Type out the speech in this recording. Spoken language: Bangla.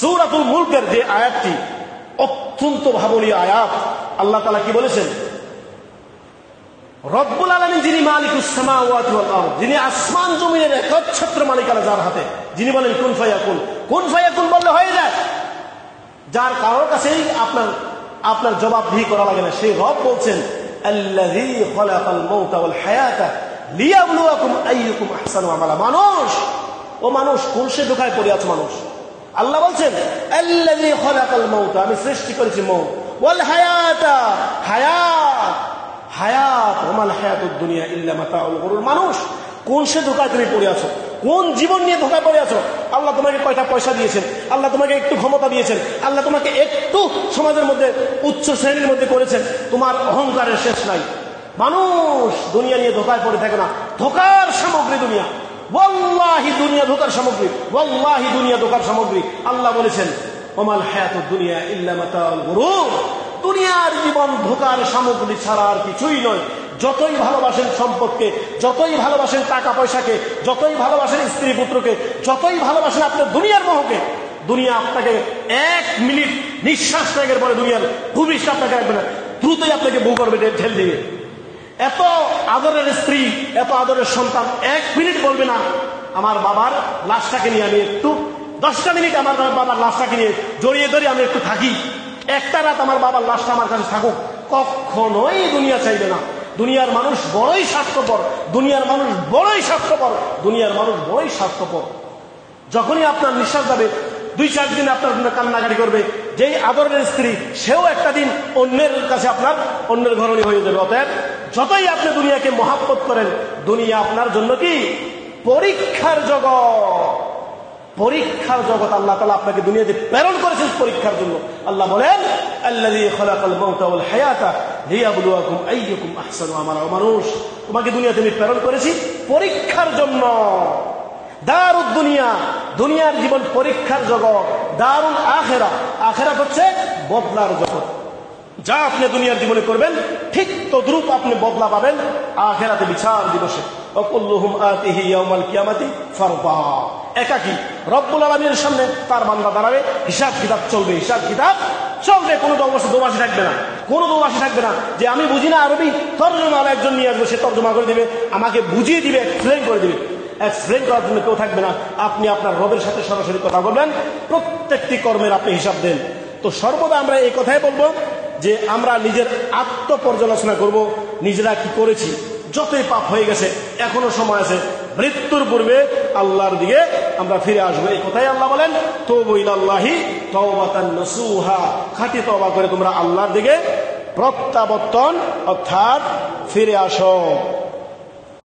সৌরাতুল মুলকের যে আয়াতটি অত্যন্ত ভাবনীয় আয়াত, আল্লাহ তালা কি বলেছেন? রব্বুল আলমী যিনি মালিক উসামা যিনি আসমান জমিনের একচ্ছত্র মালিকানা যার হাতে, যিনি বলেন, কোন ফাইয়াকুন কোন ফাইয়াকুন বললে হয়ে যায়। যার কারোর কাছেই আপনার আপনার জবাবদিহি করা লাগে না। সেই রব বলছেন মানুষ, ও মানুষ কোন সে ধোকায় পড়ে আছে মানুষ। আল্লাহ বলছেন আমি সৃষ্টি করেছি মৌত ওয়াল হায়াতা হায়াত দুনিয়া মানুষ কোন সে ধোকায় তুমি পড়ে আছো? কোন জীবন নিয়ে ধোকায় পড়ে আছো? আল্লাহ তোমাকে কয়টা পয়সা দিয়েছেন? আল্লাহ তোমাকে একটু ক্ষমতা দিয়েছেন? আল্লাহ তোমাকে একটু সমাজের মধ্যে, উচ্চ শ্রেণির মধ্যে করেছেন? তোমার অহংকারের শেষ নাই। মানুষ দুনিয়া নিয়ে ধোকায় পড়ে থাকে না। ধোকার সামগ্রী দুনিয়া। ওয়াল্লাহি দুনিয়া ধোকার সামগ্রী, ওয়াল্লাহি দুনিয়া ধোকার সামগ্রী। আল্লাহ বলেছেন, ওমাল হায়াতুদ দুনিয়া ইল্লা মাতাউল গুরুর দুনিয়ার জীবন ধোকার সামগ্রী ছাড়া আর কিছুই নয়। যতই ভালোবাসেন সম্পদকে, যতই ভালোবাসেন টাকা পয়সাকে যতই ভালোবাসেন স্ত্রী পুত্রকে, যতই ভালোবাসেন আপনার দুনিয়ার মোহকে, দুনিয়া আপনাকে এক মিনিট নিঃশ্বাস ত্যাগের পরে দুনিয়ার ভূমিষ্ঠ আপনাকে রাখবে না। দ্রুতই আপনাকে বউ করবে ঠেল দিবে এত আদরের স্ত্রী, এত আদরের সন্তান, এক মিনিট বলবে না, আমার বাবার লাশটাকে নিয়ে আমি একটু, দশটা মিনিট আমার বাবার লাশটাকে নিয়ে জড়িয়ে ধরে আমি একটু থাকি। একটা রাত আমার বাবার লাশটা আমার কাছে থাকুক, কখনোই দুনিয়া চাইবে না। দুনিয়ার মানুষ বড়ই স্বার্থপর, দুনিয়ার মানুষ বড়ই স্বার্থপর, দুনিয়ার মানুষ বড়ই স্বার্থপর। যখনই আপনার নিঃশ্বাস যাবে, দুই চার দিন আপনার কান্নাকাটি করবে, যেই আদরের স্ত্রী, সেও একটা দিন অন্যের কাছে আপনার, অন্যের ঘরণী হয়ে যাবে। অতএব যতই আপনি দুনিয়াকে মহাব্বত করেন, দুনিয়া আপনার জন্য কি? পরীক্ষার জগৎ। পরীক্ষার জগৎ আল্লাহ তালা আপনাকে দুনিয়াতে প্রেরণ করেছেন পরীক্ষার জন্য। আল্লাহ বলেন মানুষ। তোমাকে দুনিয়াতে আমি প্রেরণ করেছি পরীক্ষার জন্য। দারুদ দুনিয়া, দুনিয়ার জীবন পরীক্ষার জগৎ। দারুল আখেরা, আখেরাত হচ্ছে বদলার জগৎ। যা আপনি দুনিয়ার জীবনে করবেন, ঠিক তদ্রুপ আপনি বদলা পাবেন আখেরাতে বিচার দিবসে। কিয়ামাতি সামনে তার দাঁড়াবে, হিসাব কিতাব চলবে, হিসাব কিতাব চলবে, কোনো থাকবে না। কোনো থাকবে না যে আমি বুঝি না আরবি, তর্জমা একজন নিয়ে আসবে, সে তর্জমা করে দিবে, আমাকে বুঝিয়ে দিবে এক্সপ্লেন করে দিবে। এক্সপ্লেন করার জন্য কেউ থাকবে না। আপনি আপনার রবের সাথে সরাসরি কথা বলবেন, প্রত্যেকটি কর্মের আপনি হিসাব দেন। তো সর্বদা আমরা এই কথাই বলব যে আমরা নিজের আত্মপর্যালোচনা করব, নিজেরা কি করেছি? যতই পাপ হয়ে গেছে, এখনও সময় আছে। মৃত্যুর পূর্বে আল্লাহর দিকে আমরা ফিরে আসব। এই কথাই আল্লাহ বলেন তো বইলাল্লাহি তওবাতান নসুহা। খাঁটি তওবা করে তোমরা আল্লাহর দিকে প্রত্যাবর্তন, অর্থাৎ ফিরে আসো।